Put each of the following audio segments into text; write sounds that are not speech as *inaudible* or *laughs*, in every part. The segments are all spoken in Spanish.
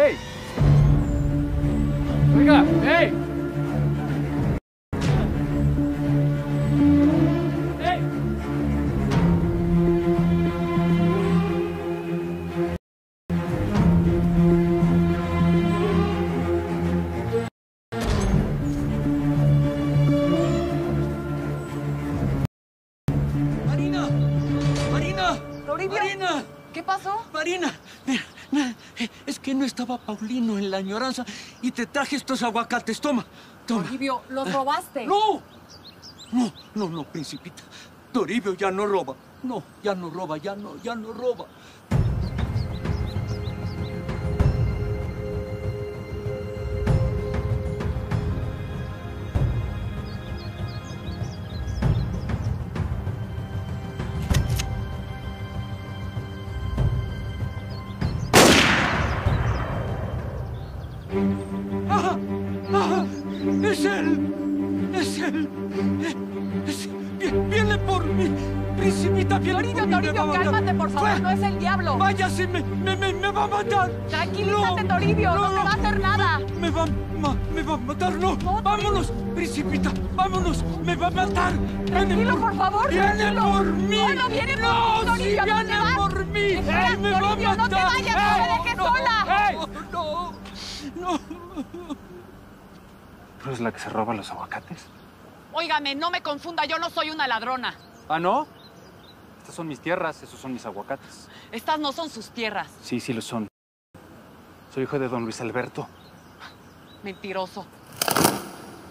¡Ey! ¡Oiga! ¡Ey! ¡Ey! Estaba Paulino en la añoranza y te traje estos aguacates. Toma, toma. Toribio, los robaste. ¡No! No, no, no, principita. Toribio ya no roba. No, ya no roba, ya no, ya no roba. Diablo. ¡Váyase! Me, me, me, me va a matar! Tranquilízate, Toribio, no te va a hacer nada. ¡Me va, ma- me va a matar! ¡No! No, ¡Vámonos! ¡Principita! ¡Vámonos! ¡Me va a matar! ¡Viene Tranquilo, por favor, ¡Viene tranquilo. por mí! No, no viene por ¡No, ti, Toribio, ¿a viene por mí! Espera, ¡Él me va a Toribio, no te matar! vayas, no me dejes no, sola. ¡Eh! ¡No! ¡No! ¿Tú eres la que se roba los aguacates? Óigame, no me confunda, yo no soy una ladrona. ¿Ah, no? Estas son mis tierras, esos son mis aguacates. Estas no son sus tierras. Sí, sí lo son. Soy hijo de don Luis Alberto. Mentiroso.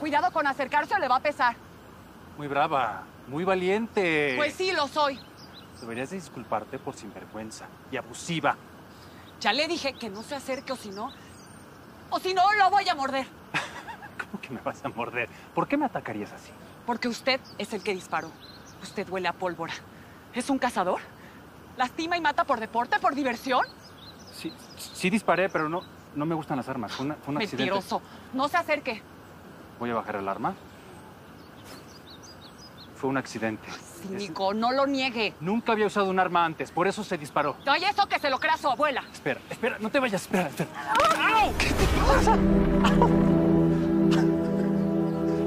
Cuidado con acercarse o le va a pesar. Muy brava, muy valiente. Pues sí, lo soy. Deberías de disculparte por sinvergüenza y abusiva. Ya le dije que no se acerque o si no... O si no, lo voy a morder. *laughs* ¿Cómo que me vas a morder? ¿Por qué me atacarías así? Porque usted es el que disparó. Usted huele a pólvora. ¿Es un cazador? ¿Lastima y mata por deporte, por diversión? Sí, sí disparé, pero no, no me gustan las armas. Fue, una- fue un accidente. Mentiroso. No se acerque. Voy a bajar el arma. Fue un accidente. Cínico, no lo niegue. Nunca había usado un arma antes, por eso se disparó. No hay eso que se lo crea su abuela. Espera, espera, no te vayas, espera, espera.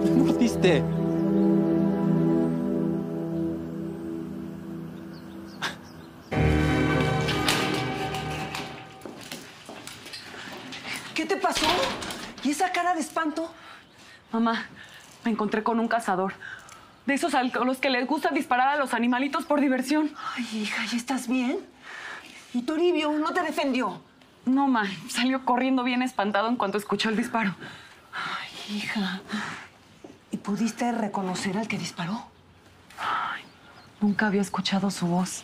¿Me mordiste? ¿Qué te pasó? ¿Y esa cara de espanto? Mamá, me encontré con un cazador. De esos a los que les gusta disparar a los animalitos por diversión. Ay, hija, ¿ya estás bien? ¿Y Toribio no te defendió? No, ma, salió corriendo bien espantado en cuanto escuchó el disparo. Ay, hija. ¿Y pudiste reconocer al que disparó? Nunca había escuchado su voz.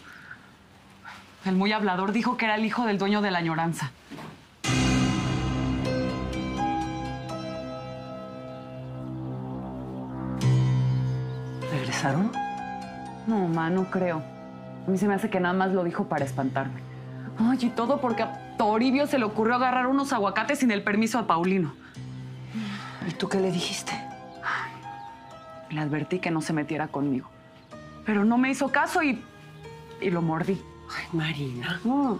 El muy hablador dijo que era el hijo del dueño de la añoranza. ¿Regresaron? No, ma, no creo. A mí se me hace que nada más lo dijo para espantarme. Ay, y todo porque a Toribio se le ocurrió agarrar unos aguacates sin el permiso a Paulino. ¿Y tú qué le dijiste? Le advertí que no se metiera conmigo. Pero no me hizo caso y. y lo mordí. Ay, Marina. No,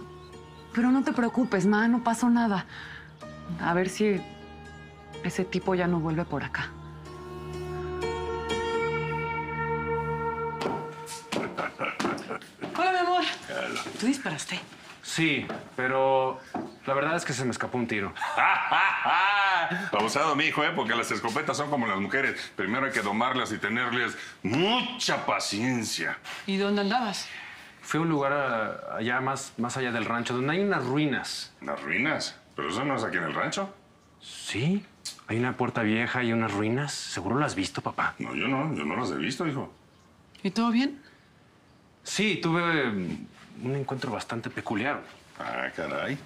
pero no te preocupes, ma, no pasó nada. A ver si ese tipo ya no vuelve por acá. ¿Tú disparaste? Sí, pero la verdad es que se me escapó un tiro. *laughs* Abusado, mi hijo, ¿eh? porque las escopetas son como las mujeres. Primero hay que domarlas y tenerles mucha paciencia. ¿Y dónde andabas? Fui a un lugar ah, allá más, más allá del rancho donde hay unas ruinas. ¿Las ruinas? ¿Pero eso no es aquí en el rancho? Sí, hay una puerta vieja y unas ruinas. ¿Seguro lo has visto, papá? No, yo no, yo no las he visto, hijo. ¿Y todo bien? Sí, tuve un encuentro bastante peculiar. Ah, caray.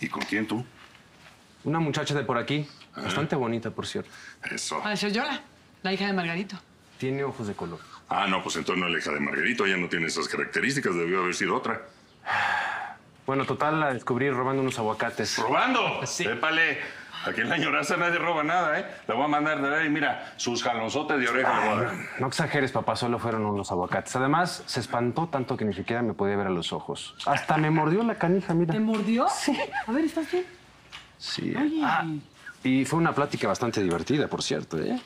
¿Y con quién tú? Una muchacha de por aquí, bastante bonita, por cierto. Eso. Ah, soy Yola, la hija de Margarito. Tiene ojos de color. Ah, no, pues entonces no es la hija de Margarito, ella no tiene esas características, debió haber sido otra. *sighs* Bueno, total, la descubrí robando unos aguacates. ¡Robando! Sí. ¡Épale! Aquí en la lloraza nadie roba nada, ¿eh? Le voy a mandar de ver y mira, sus jalonzotes de oreja le voy a dar. No exageres, papá, solo fueron unos aguacates. Además, se espantó tanto que ni siquiera me podía ver a los ojos. Hasta me mordió la canija, mira. ¿Te mordió? Sí. A ver, ¿estás bien? Sí. Ah, y fue una plática bastante divertida, por cierto, ¿eh?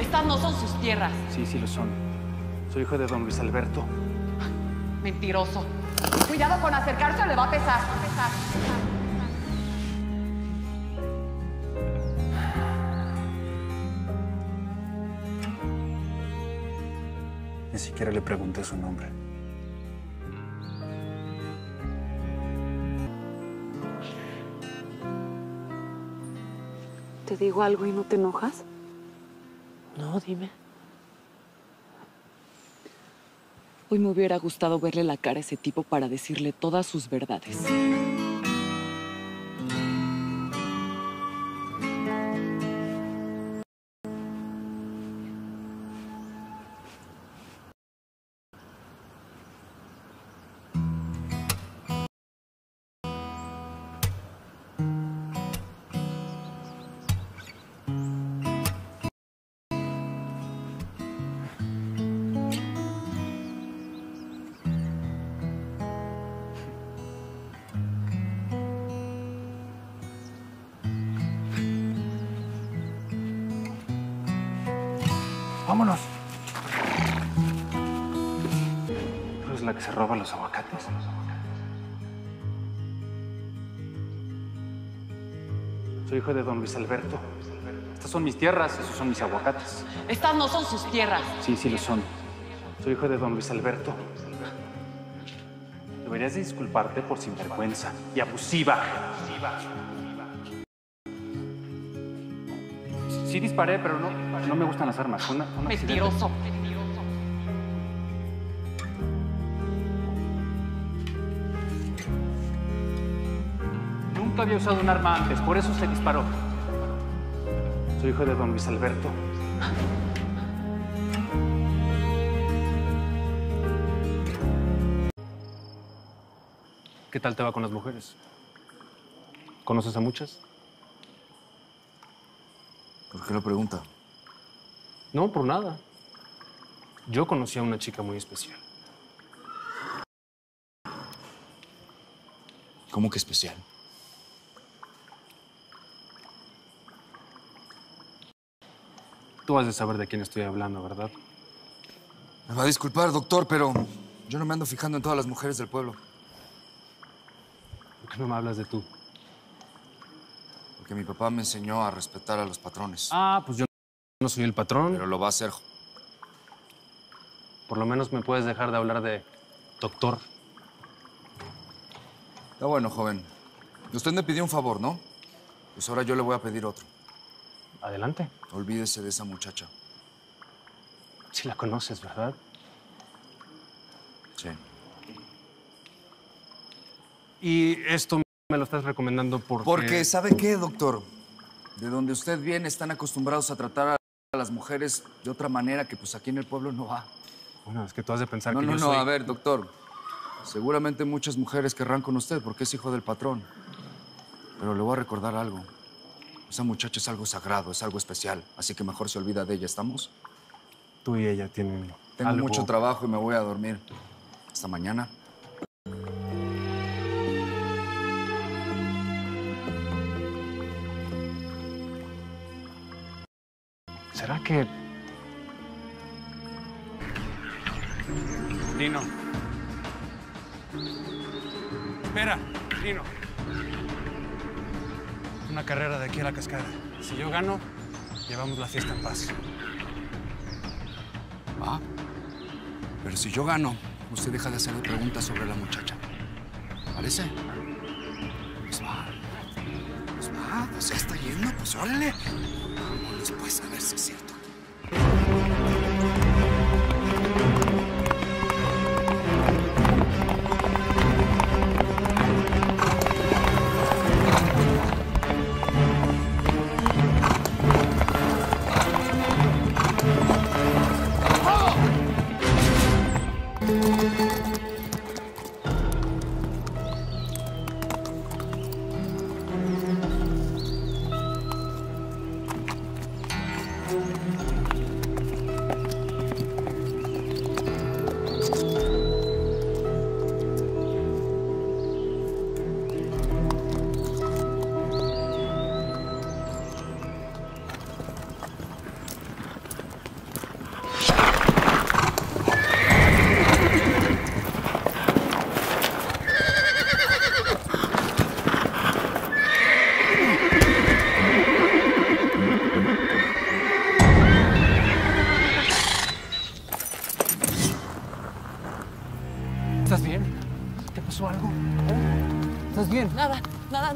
Estas no son sus tierras. Sí, sí lo son. Soy hijo de don Luis Alberto. Mentiroso. Cuidado con acercarse o le va a pesar. Va a pesar. Ni siquiera le pregunté su nombre. ¿Te digo algo y no te enojas? No, dime. Hoy me hubiera gustado verle la cara a ese tipo para decirle todas sus verdades. Vámonos. ¿Tú eres la que se roba los aguacates? Soy hijo de don Luis Alberto. Estas son mis tierras, esos son mis aguacates. Estas no son sus tierras. Sí, sí lo son. Soy hijo de don Luis Alberto. Deberías de disculparte por sinvergüenza y abusiva. Sí disparé, pero no, no me gustan las armas. Fue una- fue un accidente. Mentiroso. Nunca había usado un arma antes, por eso se disparó. Soy hijo de don Luis Alberto. ¿Qué tal te va con las mujeres? ¿Conoces a muchas? ¿Por qué lo pregunta? No, por nada. Yo conocí a una chica muy especial. ¿Cómo que especial? Tú has de saber de quién estoy hablando, ¿verdad? Me va a disculpar, doctor, pero yo no me ando fijando en todas las mujeres del pueblo. ¿Por qué no me hablas de tú? Porque mi papá me enseñó a respetar a los patrones. Ah, pues yo no soy el patrón. Pero lo va a hacer. Por lo menos me puedes dejar de hablar de doctor. Está bueno, joven. Usted me pidió un favor, ¿no? Pues ahora yo le voy a pedir otro. Adelante. Olvídese de esa muchacha. Si la conoces, ¿verdad? Sí. Y esto me lo estás recomendando porque... Porque, ¿sabe qué, doctor? De donde usted viene están acostumbrados a tratar a las mujeres de otra manera que pues aquí en el pueblo no va. Bueno, es que tú has de pensar No, que no, yo no, soy... a ver, doctor. Seguramente muchas mujeres querrán con usted porque es hijo del patrón. Pero le voy a recordar algo. Esa muchacha es algo sagrado, es algo especial. Así que mejor se olvida de ella, ¿estamos? Tú y ella tienen Tengo algo... mucho trabajo y me voy a dormir. Hasta mañana. Que...? Nino. Espera, Nino. Una carrera de aquí a la cascada. Si yo gano, llevamos la fiesta en paz. ¿Va? Pero si yo gano, usted deja de hacerle preguntas sobre la muchacha. ¿Parece? Pues va. Pues va, pues ya está yendo, pues órale. Vámonos pues a ver si es cierto.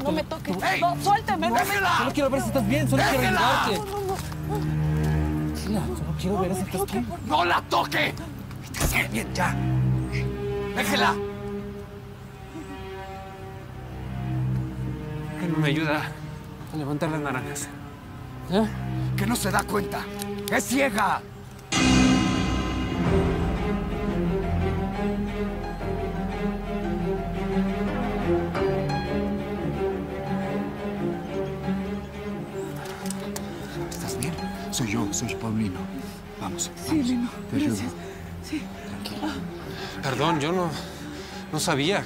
No me toques. ¡Ey! No, suélteme, no me Solo quiero ver si estás bien, solo quiero ayudarte. Sheila, solo quiero ver si estás bien. ¡No la toque! Quítese, bien, ya. ¡Déjela! Que no me ayuda a levantar las naranjas. ¿Eh? Que no se da cuenta. ¡Es ciega! Soy Paulino. Vamos. Sí, Lino. Te ayudo. Tranquilo. Perdón, yo no, no sabía.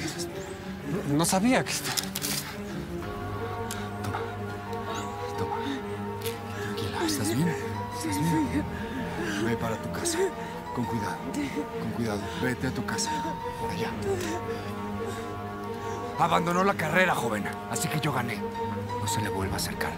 No, no sabía que... esto- Toma. Tranquila, ¿estás bien? ¿Estás bien? Ve para tu casa. Con cuidado. Con cuidado. Vete a tu casa. Por allá. Abandonó la carrera, joven. Así que yo gané. No se le vuelva a acercar.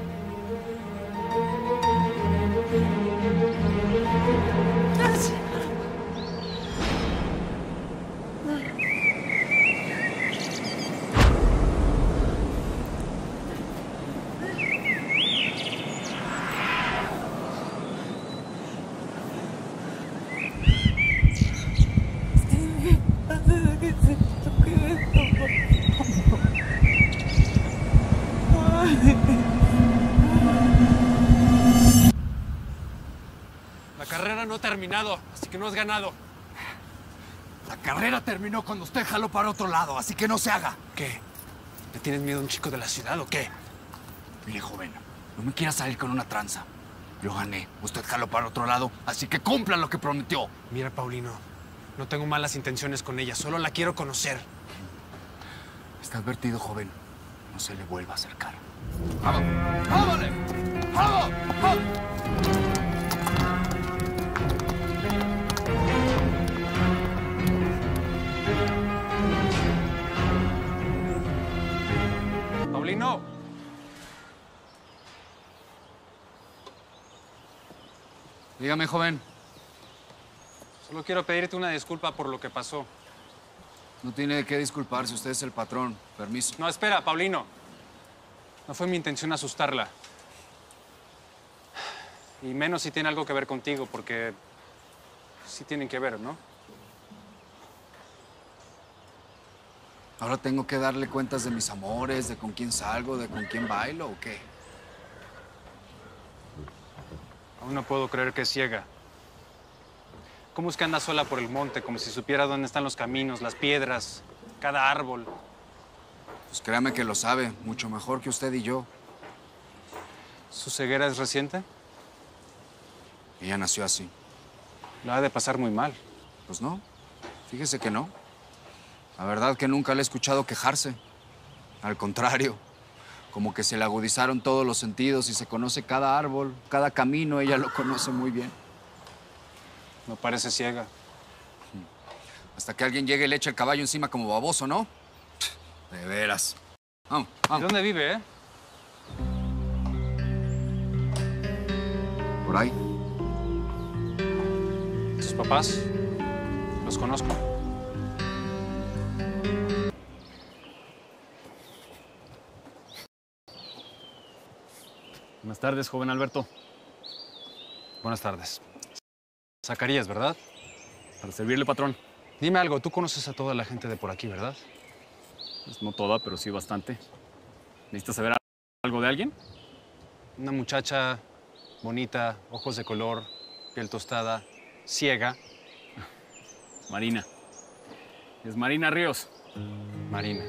No terminado, así que no has ganado. La carrera terminó cuando usted jaló para otro lado, así que no se haga. ¿Qué? ¿Le tienes miedo a un chico de la ciudad o qué? Mire, joven, no me quiera salir con una tranza. Yo gané. Usted jaló para otro lado, así que cumpla lo que prometió. Mira, Paulino, no tengo malas intenciones con ella, solo la quiero conocer. Está advertido, joven. No se le vuelva a acercar. ¡Vamos! ¡Vámonos! ¡Vamos! ¡Vamos! Paulino. Dígame, joven. Solo quiero pedirte una disculpa por lo que pasó. No tiene de qué disculparse. Usted es el patrón. Permiso. No, espera, Paulino. No fue mi intención asustarla. Y menos si tiene algo que ver contigo, porque sí tienen que ver, ¿no? Ahora tengo que darle cuentas de mis amores, de con quién salgo, de con quién bailo o qué. Aún no puedo creer que es ciega. ¿Cómo es que anda sola por el monte, como si supiera dónde están los caminos, las piedras, cada árbol? Pues créame que lo sabe, mucho mejor que usted y yo. ¿Su ceguera es reciente? Ella nació así. La ha de pasar muy mal. Pues no, fíjese que no. La verdad que nunca le he escuchado quejarse. Al contrario, como que se le agudizaron todos los sentidos y se conoce cada árbol, cada camino, ella lo conoce muy bien. No parece ciega. Hasta que alguien llegue y le eche el caballo encima como baboso, ¿no? De veras. Vamos, ¿Y vamos. dónde vive, eh? Por ahí. ¿Sus papás? Los conozco. Buenas tardes, joven Alberto. Buenas tardes. Zacarías, ¿verdad? Para servirle, patrón. Dime algo, tú conoces a toda la gente de por aquí, ¿verdad? Pues no toda, pero sí bastante. ¿Necesitas saber algo de alguien? Una muchacha bonita, ojos de color, piel tostada, ciega, Marina. Es Marina Ríos. Marina.